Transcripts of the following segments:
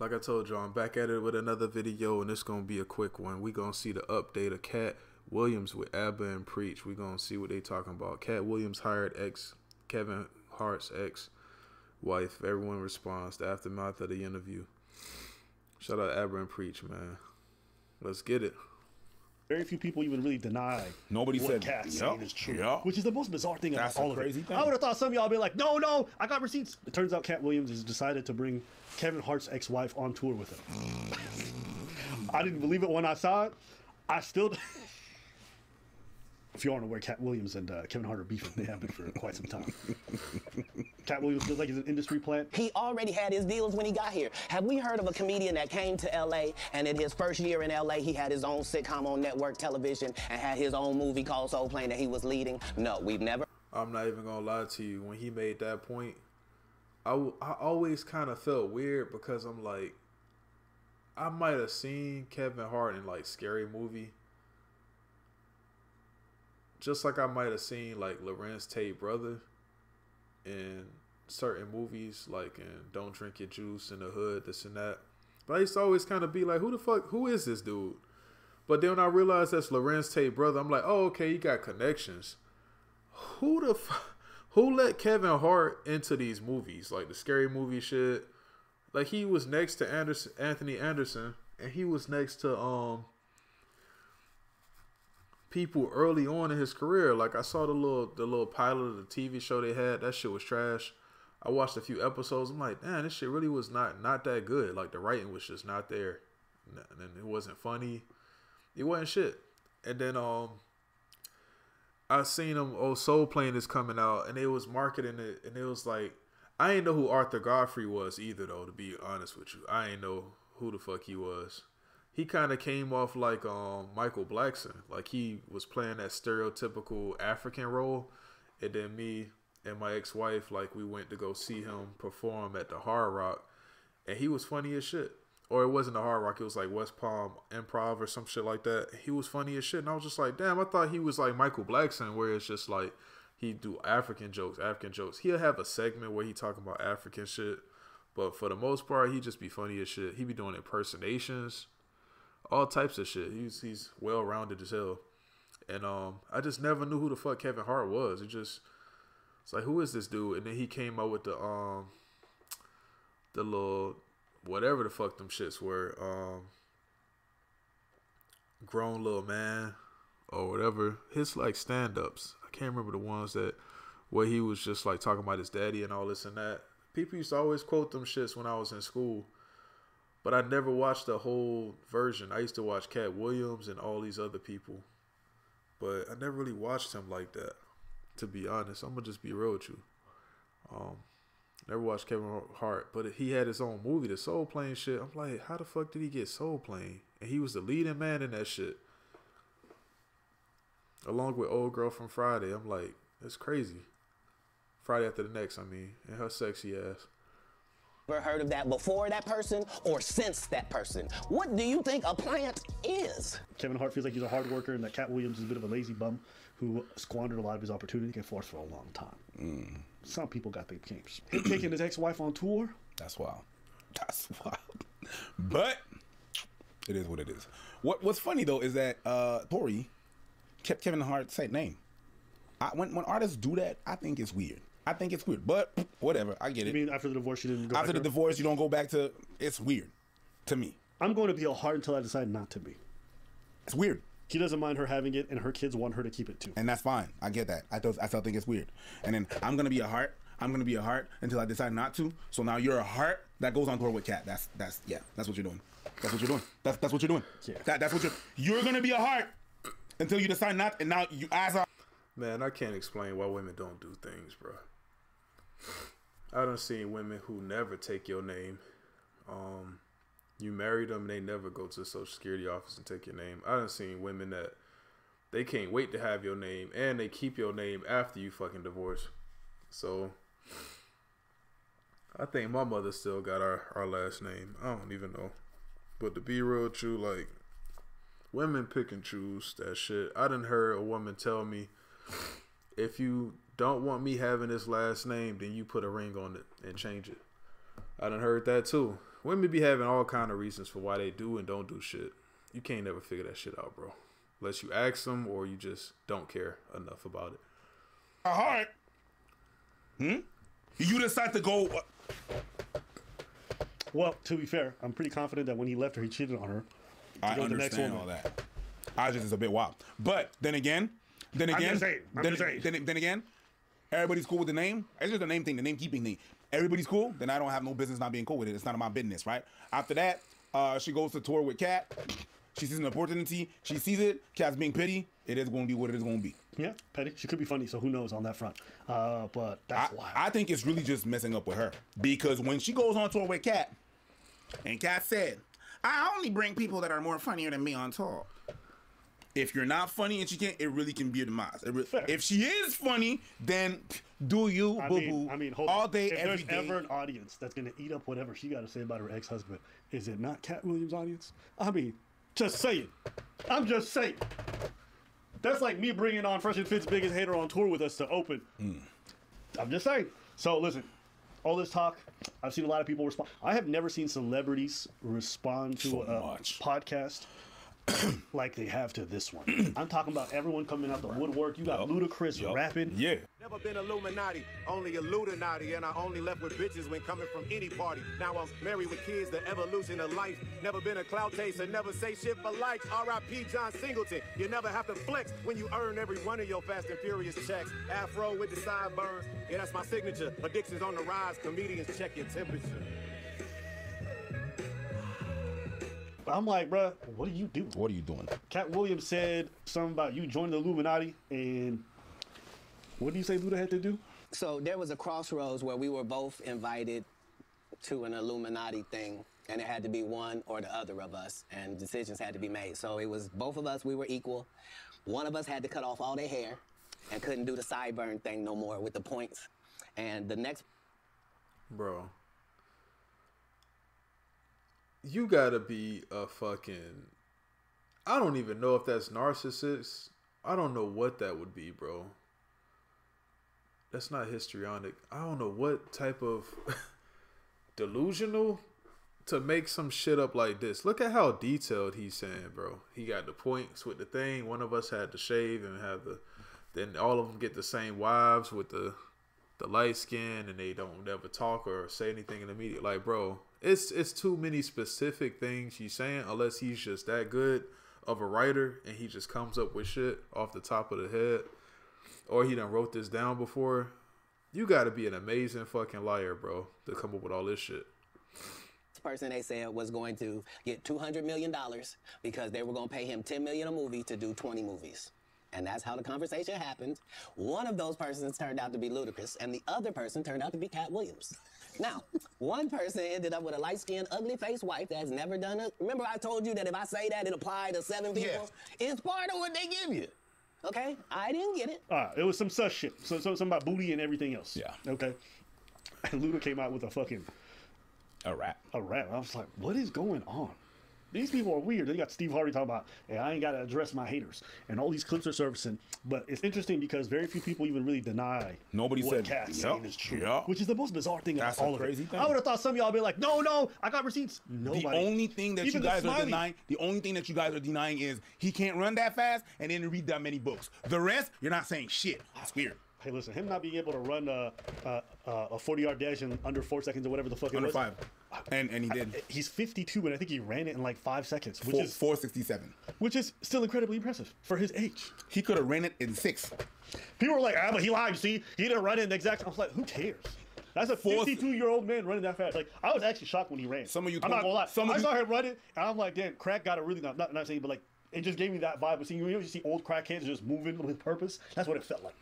Like I told y'all, I'm back at it with another video, and it's gonna be a quick one. We gonna see the update of Katt Williams with Aba and Preach. We gonna see what they talking about. Katt Williams hired ex Kevin Hart's ex wife. Everyone responds. The aftermath of the interview. Shout out Aba and Preach, man. Let's get it. Very few people even really deny Nobody what said Katt yep, is true, yep. which is the most bizarre thing That's about all of crazy it. thing. I would have thought some of y'all be like, "No, no, I got receipts." It turns out Katt Williams has decided to bring Kevin Hart's ex-wife on tour with him. I didn't believe it when I saw it. I still. if you aren't aware, Katt Williams and uh, Kevin Hart are beefing. They have been for quite some time. Katt Williams feels like he's an industry plant. He already had his deals when he got here. Have we heard of a comedian that came to LA and in his first year in LA, he had his own sitcom on network television and had his own movie called Soul Plane that he was leading? No, we've never. I'm not even gonna lie to you. When he made that point, I, w- I always kind of felt weird because I'm like, I might have seen Kevin Hart in like Scary Movie, just like I might have seen like Larenz Tate brother in certain movies, like in Don't Drink Your Juice in the Hood, this and that. But I used to always kind of be like, who the fuck, who is this dude? But then when I realized that's Larenz Tate brother, I'm like, oh okay, he got connections who the f- who let Kevin Hart into these movies like the scary movie shit? Like he was next to Anderson, Anthony Anderson, and he was next to um people early on in his career. Like I saw the little the little pilot of the TV show they had. That shit was trash. I watched a few episodes. I'm like, man, this shit really was not not that good. Like the writing was just not there, and it wasn't funny. It wasn't shit. And then um I seen them. Oh, Soul Plane is coming out, and they was marketing it, and it was like, I ain't know who Arthur Godfrey was either, though. To be honest with you, I ain't know who the fuck he was. He kind of came off like um Michael Blackson, like he was playing that stereotypical African role, and then me and my ex wife, like we went to go see him perform at the Hard Rock, and he was funny as shit or it wasn't the Hard Rock. It was like West Palm Improv or some shit like that. He was funny as shit, and I was just like, damn, I thought he was like Michael Blackson, where it's just like he do African jokes, African jokes. He'll have a segment where he talking about African shit, but for the most part, he just be funny as shit. He be doing impersonations, all types of shit. He's he's well rounded as hell, and um, I just never knew who the fuck Kevin Hart was. It just it's like who is this dude? And then he came out with the um the little whatever the fuck them shits were, um, grown little man or whatever. His like stand ups. I can't remember the ones that where he was just like talking about his daddy and all this and that. People used to always quote them shits when I was in school. But I never watched the whole version. I used to watch Katt Williams and all these other people. But I never really watched him like that. To be honest. I'm gonna just be real with you. Um Never watched Kevin Hart, but he had his own movie, the Soul Plane shit. I'm like, how the fuck did he get Soul Plane? And he was the leading man in that shit. Along with Old Girl from Friday. I'm like, that's crazy. Friday after the next, I mean, and her sexy ass. Ever heard of that before that person or since that person? What do you think a plant is? Kevin Hart feels like he's a hard worker, and that Katt Williams is a bit of a lazy bum who squandered a lot of his opportunity to get forced for a long time. Some people got their games. Taking his ex-wife on tour. That's wild. That's wild. But it is what it is. What What's funny though is that uh Torrei kept Kevin Hart's same name. I, when when artists do that, I think it's weird. I think it's weird, but whatever. I get I it. mean, after the divorce, she didn't go. After back the to her. divorce, you don't go back to. It's weird to me. I'm going to be a Hart until I decide not to be. It's weird, He doesn't mind her having it, and her kids want her to keep it too. and that's fine. I get that. I don't. I still think it's weird. And then I'm gonna be a Hart. I'm gonna be a Hart until I decide not to. So now you're a Hart that goes on tour with Katt. That's that's yeah. That's what you're doing. That's what you're doing. That's that's what you're doing. Yeah. That, that's what you're. You're gonna be a Hart until you decide not. And now you as a Man, I can't explain why women don't do things, bro. I don't see women who never take your name. Um, you marry them, they never go to the social security office and take your name. I done seen women that they can't wait to have your name and they keep your name after you fucking divorce. So I think my mother still got our, our last name. I don't even know. But to be real true, like women pick and choose that shit. I didn't heard a woman tell me if you don't want me having this last name, then you put a ring on it and change it. I done heard that too. women be having all kind of reasons for why they do and don't do shit. You can't never figure that shit out, bro. Unless you ask them or you just don't care enough about it. All right. Hmm. You decide to go. Well, to be fair, I'm pretty confident that when he left her, he cheated on her. I go next understand all that. I just is a bit wild. But then again, then I'm again, just saying, I'm then, just saying. then, then again, everybody's cool with the name. It's just the name thing, the name keeping thing. Everybody's cool. Then I don't have no business not being cool with it. It's none of my business, right? After that, uh, she goes to tour with Katt. She sees an opportunity. She sees it. Katt's being petty. It is going to be what it is going to be. Yeah, petty. She could be funny, so who knows on that front. Uh, but I, that's why. I think it's really just messing up with her because when she goes on tour with Katt, and Katt said, "I only bring people that are more funnier than me on tour." If you're not funny and she can't, it really can be a demise. If she is funny, then do you I boo mean, boo I mean, hold all on. day, if every there's day. ever an audience that's gonna eat up whatever she got to say about her ex-husband, is it not Katt Williams' audience? I mean, just saying. I'm just saying. That's like me bringing on Fresh and Fit's biggest hater on tour with us to open. Hmm. I'm just saying. So listen, all this talk, I've seen a lot of people respond. I have never seen celebrities respond to So a much. podcast like they have to this one. I'm talking about everyone coming out the woodwork. You got Ludacris Yup. rapping. Yeah. Never been Illuminati, only Illuminati, and I only left with bitches when coming from any party. Now I'm married with kids, the evolution of life. Never been a cloud chaser, never say shit for likes. R.I.P. John Singleton. You never have to flex when you earn every one of your Fast and Furious checks. Afro with the sideburns, yeah, that's my signature. Addictions on the rise, comedians check your temperature. I'm like, bruh, what are you doing? What are you doing? Katt Williams said something about you joining the Illuminati, and what do you say Luda had to do? So there was a crossroads where we were both invited to an Illuminati thing, and it had to be one or the other of us, and decisions had to be made. So it was both of us, we were equal. One of us had to cut off all their hair and couldn't do the sideburn thing no more with the points. And the next Bro. You gotta be a fucking I don't even know if that's narcissist. I don't know what that would be, bro. That's not histrionic. I don't know what type of delusional to make some shit up like this. Look at how detailed he's saying, bro. He got the points with the thing. One of us had to shave and have the then all of them get the same wives with the the light skin and they don't never talk or say anything in the media. Like, bro, it's it's too many specific things he's saying unless he's just that good of a writer and he just comes up with shit off the top of the head. Or he done wrote this down before. You gotta be an amazing fucking liar, bro, to come up with all this shit. person they said was going to get $200 million because they were going to pay him 10 million a movie to do 20 movies. And that's how the conversation happened. One of those persons turned out to be Ludacris, and the other person turned out to be Katt Williams. Now, one person ended up with a light-skinned, ugly-faced wife that has never done it. Remember I told you that if I say that, it applied to seven people? Yeah. It's part of what they give you. Okay? I didn't get it. Ah, it was some such shit. So, so something about booty and everything else. Yeah. Okay. And Luda came out with a fucking A rap. a rap. I was like, what is going on? These people are weird. They got Steve Harvey talking about, hey, I ain't got to address my haters. And all these clips are surfacing. But it's interesting because very few people even really deny Nobody what said, yup, saying is true. yup. Which is the most bizarre thing That's about all of crazy it. thing. I would have thought some of y'all be like, no, no, I got receipts. Nobody. The only thing that Even you guys are denying, the only thing that you guys are denying is he can't run that fast and didn't read that many books. The rest, you're not saying shit. That's weird. Hey, listen, him not being able to run uh, uh, a 40 yard dash in under four seconds or whatever the fuck it Under was. five. And and he did. He's 52, and I think he ran it in like five seconds, which Four, is 467. which is still incredibly impressive for his age. He could have ran it in six. People were like, ah, but he lied. See, he didn't run it in the exact. I was like, who cares? That's a 52 year old man running that fast. Like, I was actually shocked when he ran. Some of you I'm not gonna lie. some of I you- saw him running, and I'm like, damn, crack got a really not, not, not saying, but like, it just gave me that vibe. But seeing you know, you see old crackheads just moving with purpose. That's what it felt like.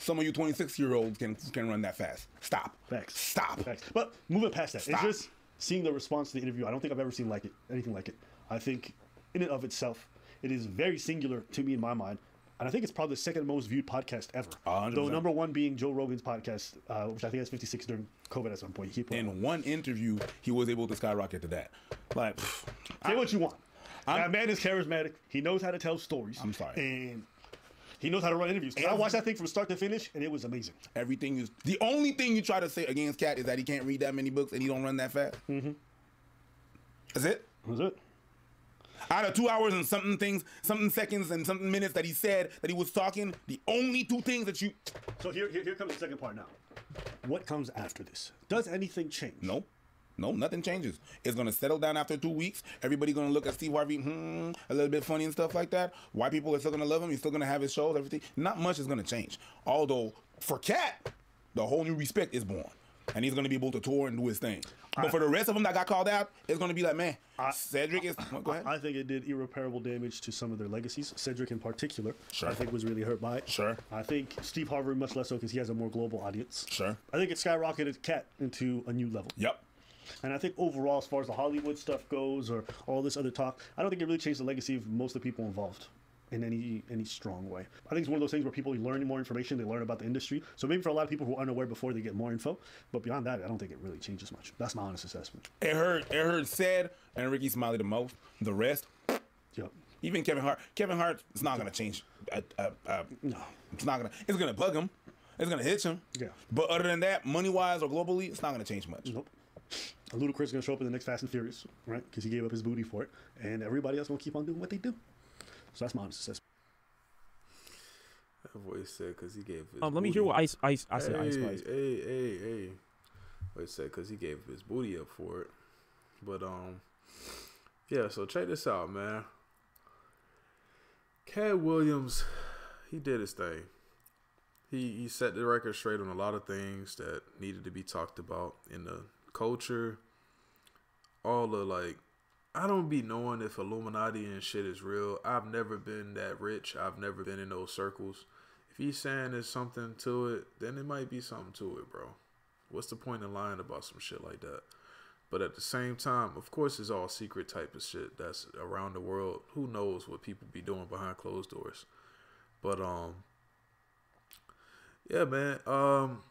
Some of you 26 year olds can can run that fast. Stop. Facts. Stop. Facts. But moving past that, Stop. it's just seeing the response to the interview. I don't think I've ever seen like it, anything like it. I think, in and of itself, it is very singular to me in my mind. And I think it's probably the second most viewed podcast ever. A hundred Though number one being Joe Rogan's podcast, uh, which I think has 56 during COVID at some point. He In one interview, he was able to skyrocket to that. Like, pff, Say what you want. I'm- that man is charismatic. He knows how to tell stories. I'm sorry. And he knows how to run interviews. I watched that thing from start to finish, and it was amazing. everything is the only thing you try to say against Katt is that he can't read that many books and he don't run that fast. Mm-hmm. That's it. Was it? Out of two hours and something things, something seconds and something minutes that he said that he was talking, the only two things that you So here, here, here comes the second part now. What comes after this? Does anything change? no, no, nothing changes. It's gonna settle down after two weeks. Everybody gonna look at Steve Harvey, hmm, a little bit funny and stuff like that. White people are still gonna love him. He's still gonna have his shows, everything. Not much is gonna change. Although for Katt, the whole new respect is born, and he's gonna be able to tour and do his thing. But for the rest of them that got called out, it's gonna be like, man, Cedric is. oh, go ahead. I think it did irreparable damage to some of their legacies. Cedric, in particular, Sure. I think was really hurt by it. Sure. I think Steve Harvey much less so because he has a more global audience. Sure. I think it skyrocketed Katt into a new level. Yep. And I think overall, as far as the Hollywood stuff goes, or all this other talk, I don't think it really changed the legacy of most of the people involved in any any strong way. I think it's one of those things where people learn more information, they learn about the industry. So maybe for a lot of people who are unaware before, they get more info. But beyond that, I don't think it really changes much. That's my honest assessment. It hurt. It hurt. Ced and Rickey Smiley the most. The rest, Yep. even Kevin Hart. Kevin Hart, it's not gonna change. Uh, uh, uh, No. It's not gonna. It's gonna bug him. It's gonna hit him. Yeah. But other than that, money wise or globally, it's not gonna change much. Nope. Ludacris is gonna show up in the next Fast and Furious, right? Because he gave up his booty for it, and everybody else gonna keep on doing what they do. So that's my honest assessment. That voice said because he gave. His Um, let me hear what Ice Ice I said Ice hey, Spice. Hey, hey, hey. Wait, said because he gave his booty up for it. But um, yeah. So check this out, man. Katt Williams, he did his thing. He he set the record straight on a lot of things that needed to be talked about in the culture. All the like, I don't be knowing if Illuminati and shit is real. I've never been that rich. I've never been in those circles. If he's saying there's something to it, then it might be something to it, bro. What's the point in lying about some shit like that? But at the same time, of course, it's all secret type of shit that's around the world. Who knows what people be doing behind closed doors? But um, yeah, man. Um,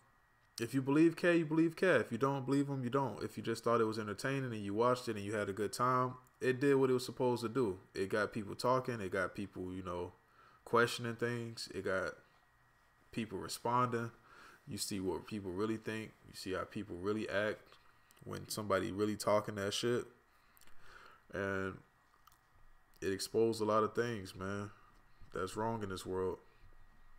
if you believe K, you believe K. If you don't believe him, you don't. If you just thought it was entertaining and you watched it and you had a good time, it did what it was supposed to do. It got people talking. It got people, you know, questioning things. It got people responding. You see what people really think. You see how people really act when somebody really talking that shit. And it exposed a lot of things, man. That's wrong in this world.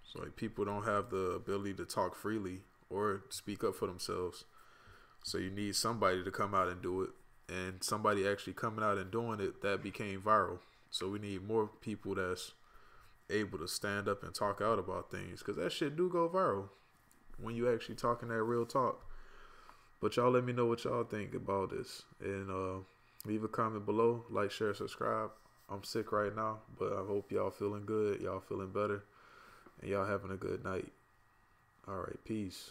So like people don't have the ability to talk freely or speak up for themselves. So you need somebody to come out and do it. And somebody actually coming out and doing it that became viral. So we need more people that's able to stand up and talk out about things because that shit do go viral when you actually talking that real talk. But y'all let me know what y'all think about this and uh, leave a comment below, like, share, subscribe. I'm sick right now, but I hope y'all feeling good, y'all feeling better, and y'all having a good night. All right, peace.